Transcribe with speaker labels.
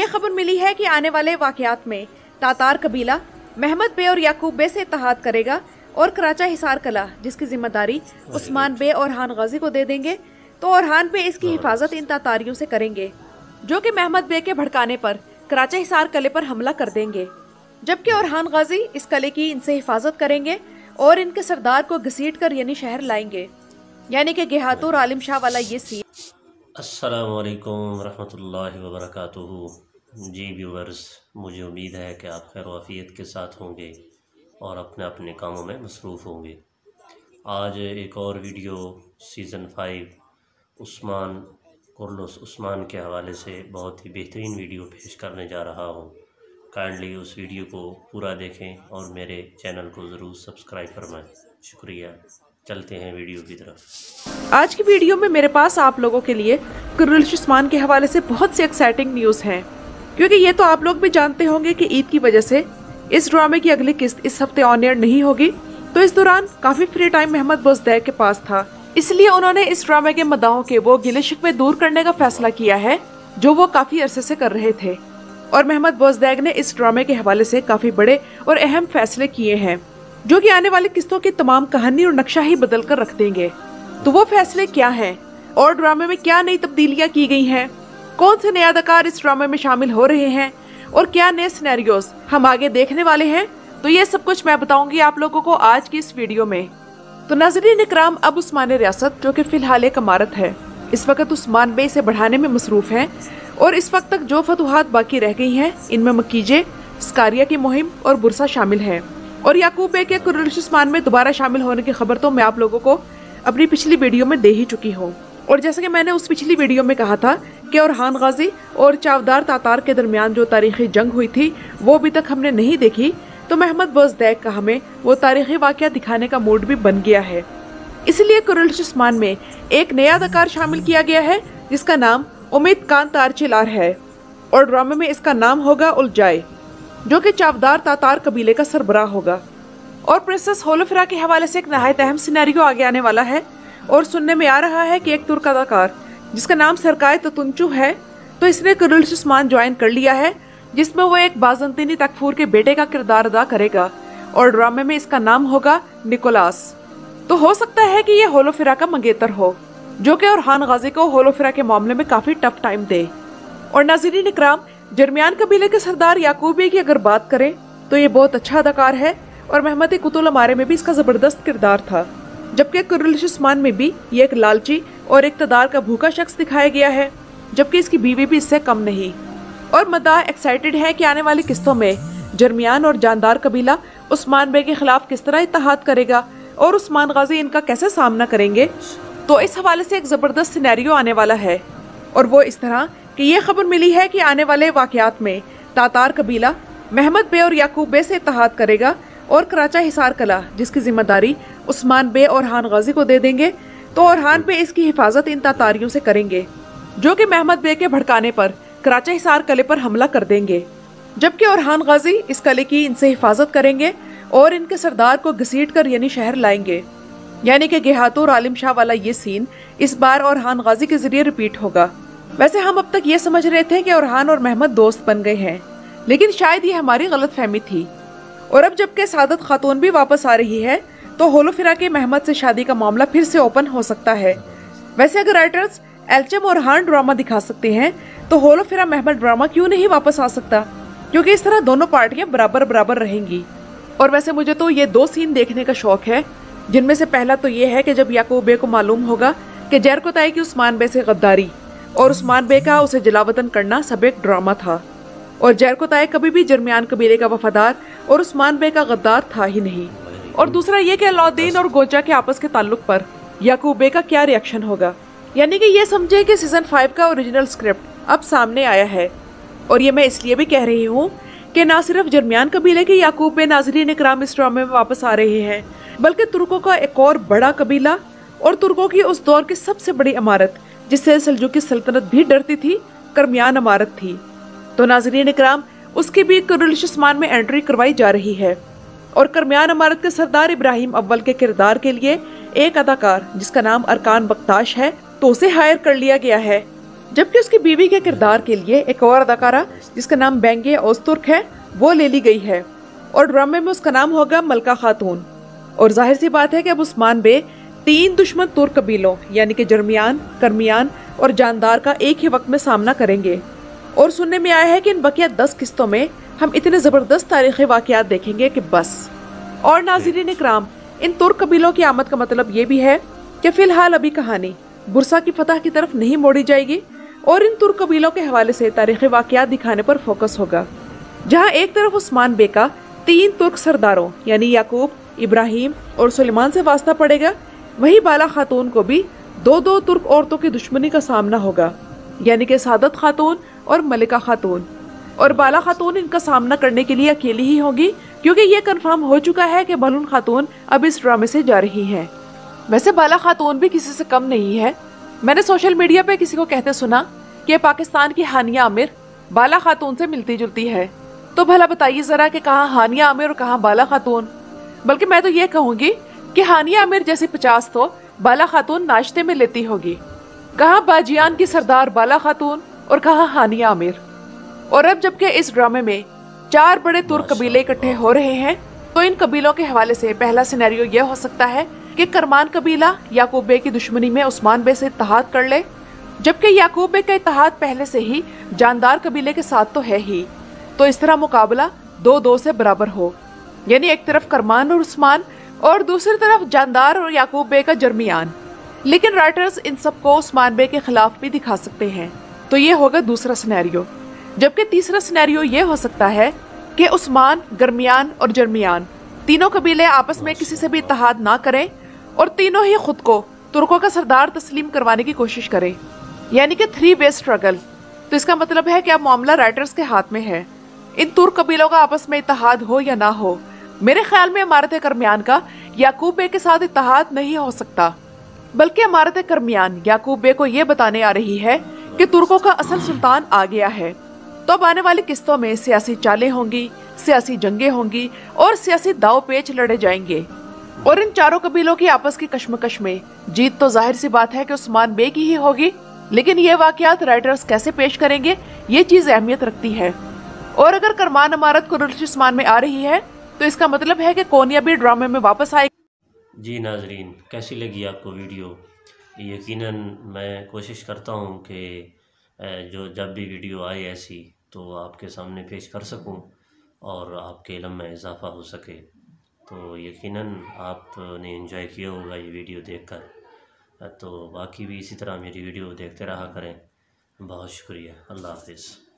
Speaker 1: ये खबर मिली है कि आने वाले वाकयात में तातार कबीला महमद बे और याकूब बे से इतहाद करेगा और कराचा हिसार कला जिसकी ज़िम्मेदारी उस्मान बे और हान गाजी को दे देंगे तो औरहान बे इसकी हिफाजत इन तातारियों से करेंगे जो कि महमद बे के भड़काने पर कराचा हिसार कले पर हमला कर देंगे जबकि औरहान गाजी इस कले की इनसे हिफाजत करेंगे और इनके सरदार को घसीट कर यानी शहर लाएँगे। यानी कि गेहातुर आलिम शाह वाला ये सी
Speaker 2: असलकम रहमतुल्लाहि वबरकातुहू। जी व्यूवर्स, मुझे उम्मीद है कि आप खैर वाफ़ियत के साथ होंगे और अपने अपने कामों में मसरूफ़ होंगे। आज एक और video, season five, Osman, Kurulus Osman के हवाले से बहुत ही बेहतरीन वीडियो पेश करने जा रहा हूँ। काइंडली उस वीडियो को पूरा देखें और मेरे चैनल को ज़रूर सब्सक्राइब फरमाएँ। शुक्रिया। चलते हैं वीडियो की तरफ़।
Speaker 1: आज की वीडियो में मेरे पास आप लोगों के लिए कुरलुस उस्मान के हवाले से बहुत सी एक्साइटिंग न्यूज़ हैं। क्योंकि ये तो आप लोग भी जानते होंगे कि ईद की वजह से इस ड्रामे की अगली किस्त इस हफ़्ते ऑन एयर नहीं होगी। तो इस दौरान काफ़ी फ्री टाइम मोहम्मद बोजदैक के पास था। इसलिए उन्होंने इस ड्रामे के मदाओं के वो गिले शिकवे दूर करने का फैसला किया है, जो वो काफ़ी अरसे से कर रहे थे। और मोहम्मद बोजदैग ने इस ड्रामे के हवाले से काफ़ी बड़े और अहम फैसले किए हैं, जो कि आने वाली किस्तों की तमाम कहानी और नक्शा ही बदल कर रख देंगे। तो वो फैसले क्या हैं? और ड्रामे में क्या नई तब्दीलियाँ की गई हैं? कौन से नए अदाकार इस ड्रामे में शामिल हो रहे हैं? और क्या नए सिनेरियोज हम आगे देखने वाले हैं? तो ये सब कुछ मैं बताऊँगी आप लोगों को आज की इस वीडियो में। तो नजरीन इकराम, अब उस्मान रियासत, जो कि फ़िलहाल एक इमारत है, इस वक्त उस्मान बे इसे बढ़ाने में मसरूफ है। और इस वक्त तक जो फतुहात बाकी रह गई हैं, इनमें मकीजे, स्कारिया की मुहिम और बुरसा शामिल है। और याकूब बे के उस्मान में दोबारा शामिल होने की खबर तो मैं आप लोगों को अपनी पिछली वीडियो में दे ही चुकी हूँ। और जैसे कि मैंने उस पिछली वीडियो में कहा था कि और हान गाजी और चावदार तातार के दरमियान जो तारीखी जंग हुई थी, वो अभी तक हमने नहीं देखी। तो महमद बोजदैक का हमें वो तारीखी वाक़ दिखाने का मूड भी बन गया है। इसलिए कुरलशमान में एक नया अदाकार शामिल किया गया है, जिसका नाम उम्मीद कान तारचिलार है और ड्रामे में इसका नाम होगा उलझाए, जो कि चावदार तातार कबीले का सरबराह होगा। और प्रिंसेस होलोफिरा के हवाले से एक नहायत अहम सिनेरियो आगे आने वाला है और सुनने में आ रहा है कि एक तुर्क अदाकार जिसका नाम सरकाय ततुंचु है तो इसने करुल उस्मान ज्वाइन कर लिया है, जिसमें वो एक बाजंतीनी तकफूर के बेटे का किरदार अदा करेगा, और ड्रामे में इसका नाम होगा निकोलास। तो हो सकता है कि ये होलोफिरा का मंगेतर हो, जो कि और हान गाजी को होलोफिरा के मामले में काफ़ी टफ टाइम दे। और नाजरीन इकराम, जर्मियान कबीले के सरदार याकूबी की अगर बात करें तो ये बहुत अच्छा अदाकार है, और महमद कुतुल अमारे में भी इसका ज़बरदस्त किरदार था, जबकि कुरलशमान में भी ये एक लालची और इकतदार का भूखा शख्स दिखाया गया है, जबकि इसकी बीवी भी इससे कम नहीं। और मदा एक्साइटेड है कि आने वाली किस्तों में जर्मियान और जानदार कबीला उस्मान बे के खिलाफ किस तरह इतिहाद करेगा और उस्मान गाजी इनका कैसे सामना करेंगे? तो इस हवाले से एक ज़बरदस्त सिनेरियो आने वाला है। और वो इस तरह कि ये खबर मिली है कि आने वाले वाकयात में तातार कबीला, महमद बे और याकूब बे से इतिहाद करेगा और कराचा हिसार कला, जिसकी ज़िम्मेदारी उस्मान बे और हान गाजी को दे देंगे तो औरहान बे इसकी हिफाजत इन तातारियों से करेंगे, जो कि महमद बे के भड़काने पर, कराचा हिसार कले पर हमला कर देंगे। जबकि औरहान गाजी इस कले की इनसे हिफाजत करेंगे और इनके सरदार को घसीट कर यानी शहर लाएँगे। यानी कि गेहातुर आलिम शाह वाला ये सीन इस बार औरहान गाजी के ज़रिए रिपीट होगा। वैसे हम अब तक ये समझ रहे थे कि औरहान और महमद दोस्त बन गए हैं, लेकिन शायद ये हमारी गलत फहमी थी। और अब जबकि सादत खातून भी वापस आ रही है तो होलोफिरा के महमद से शादी का मामला फिर से ओपन हो सकता है। वैसे अगर राइटर्स एल्चम और हार्न ड्रामा दिखा सकते हैं तो होलोफिरा महमद ड्रामा क्यों नहीं वापस आ सकता? क्योंकि इस तरह दोनों पार्टियाँ बराबर बराबर रहेंगी। और वैसे मुझे तो ये दो सीन देखने का शौक है, जिनमें से पहला तो ये है कि जब याकूब को मालूम होगा कि जैर को तय की उस्मान बे से गद्दारी, और उस्मान बे का उसे जलावतन करना सब एक ड्रामा था। और जैर को तय कभी भी जर्मियान कबीले का वफादार और उस्मान बे का गद्दार था ही नहीं। और दूसरा ये कि अलाउद्दीन और गोजा के आपस के ताल्लुक पर याकूब का क्या रिएक्शन होगा? यानी कि ये समझे कि सीज़न फाइव का ओरिजिनल स्क्रिप्ट अब सामने आया है। और ये मैं इसलिए भी कह रही हूँ कि ना सिर्फ़ जर्मियान कबीले के याकूब बे नाजरीन इकराम इस ड्रामे में वापस आ रहे हैं, बल्कि तुर्कों का एक और बड़ा कबीला और तुर्कों की उस दौर की सबसे बड़ी इमारत, जिससे सलजुकी सल्तनत भी डरती थी, करमियान इमारत थी। तो नाजरीन इकराम, उसकी भी कुरलशमान में एंट्री करवाई जा रही है। और करमियान इमारत के सरदार इब्राहिम अव्वल के किरदार के लिए एक अदाकार, जिसका नाम अरकान बख्ताश है तो उसे हायर कर लिया गया है। जबकि उसकी बीवी के किरदार के लिए एक और अदाकारा, जिसका नाम बेंगे ओस्तुर्क है, वो ले ली गई है। और ड्रामे में उसका नाम होगा मलका खातून। और ज़ाहिर सी बात है कि अब उस्मान बे तीन दुश्मन तुर्क कबीलों, यानी कि जर्मियान, करमियान और जानदार का एक ही वक्त में सामना करेंगे। और सुनने में आया है कि इन बकिया दस किस्तों में हम इतने ज़बरदस्त तारीखी वाकयात देखेंगे कि बस। और नाजरीन कराम इन तुर्क कबीलों की आमद का मतलब ये भी है कि फ़िलहाल अभी कहानी बुरसा की फतह की तरफ़ नहीं मोड़ी जाएगी और इन तुर्क कबीलों के हवाले से तारीखी वाकयात दिखाने पर फोकस होगा जहाँ एक तरफ़ उस्मान बेका तीन तुर्क सरदारों यानी याकूब इब्राहिम और सुलेमान से वास्ता पड़ेगा वही बाला खातून को भी दो दो तुर्क औरतों की दुश्मनी का सामना होगा यानी कि सादत खातून और मलिका खातून। और बाला खातून इनका सामना करने के लिए अकेली ही होगी, क्योंकि ये कंफर्म हो चुका है कि बलून खातून अब इस ड्रामे से जा रही हैं। वैसे बाला खातून भी किसी से कम नहीं है। मैंने सोशल मीडिया पे किसी को कहते सुना कि पाकिस्तान की हानिया आमिर बाला खातून से मिलती जुलती है। तो भला बताइए जरा कि कहाँ हानिया आमिर और कहाँ बाला खातून? बल्कि मैं तो ये कहूँगी कि हानिया आमिर जैसी पचास तो बाला खातून नाश्ते में लेती होगी। कहाँ बाजियान की सरदार बाला खातून और कहाँ हानिया आमिर? और अब जबकि इस ड्रामे में चार बड़े तुर्क कबीले इकट्ठे हो रहे हैं तो इन कबीलों के हवाले से पहला सिनेरियो यह हो सकता है कि करमान कबीला याकूब बे की दुश्मनी में उस्मान बे से इतहाद कर ले जबकि याकूब बे का इतहाद पहले से ही जानदार कबीले के साथ तो है ही। तो इस तरह मुकाबला दो दो से बराबर हो यानी एक तरफ़ करमान और उस्मान और दूसरी तरफ़ जानदार और याकूब बे का जर्मियान। लेकिन राइटर्स इन सबको उस्मान बे के खिलाफ भी दिखा सकते हैं। तो ये होगा दूसरा सिनेरियो। जबकि तीसरा सिनेरियो ये हो सकता है कि उस्मान, गर्मियान और जर्मियान तीनों कबीले आपस में किसी से भी इतहाद ना करें और तीनों ही खुद को तुर्कों का सरदार तस्लीम करवाने की कोशिश करें। यानी कि थ्री वे स्ट्रगल तो इसका मतलब है कि अब मामला राइटर्स के हाथ में है। इन तुर्क कबीलों का आपस में इतहाद हो या ना हो, मेरे ख्याल में इमारत करमियान का याकूब बे के साथ इतहाद नहीं हो सकता। बल्कि इमारत करमियान याकूब बे को ये बताने आ रही है कि तुर्कों का असल सुल्तान आ गया है। तो अब आने वाली किस्तों में सियासी चालें होंगी, सियासी जंगे होंगी और सियासी दाव पेच लड़े जाएँगे। और इन चारों कबीलों की आपस की कश्मकश में जीत तो ज़ाहिर सी बात है कि उस्मान बे की ही होगी, लेकिन ये वाकयात राइटर्स कैसे पेश करेंगे, ये चीज़ अहमियत रखती है। और अगर करमान इमारत कुरमान में आ रही है तो इसका मतलब है कि कोनिया भी ड्रामे में वापस आएगी।
Speaker 2: जी नाजरीन, कैसी लगी आपको वीडियो? यकीनन मैं कोशिश करता हूँ कि जो जब भी वीडियो आए ऐसी तो आपके सामने पेश कर सकूँ और आपके इलम में इजाफ़ा हो सके। तो यकीनन आपने इन्जॉय किया होगा ये वीडियो देखकर। तो बाकी भी इसी तरह मेरी वीडियो देखते रहा करें। बहुत शुक्रिया। अल्लाह हाफिज़।